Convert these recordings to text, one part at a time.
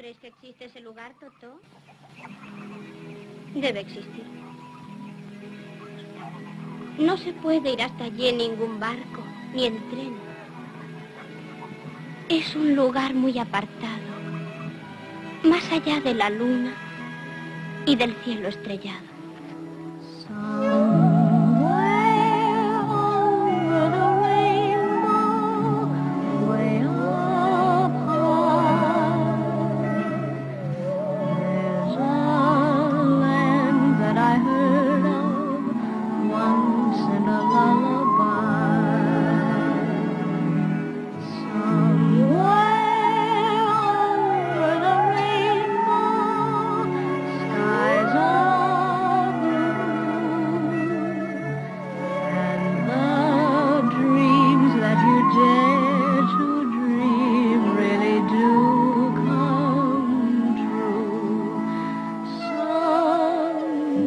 crees que existe ese lugar, Toto? Debe existir. No se puede ir hasta allí en ningún barco, ni en tren. Es un lugar muy apartado, más allá de la luna y del cielo estrellado.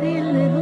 del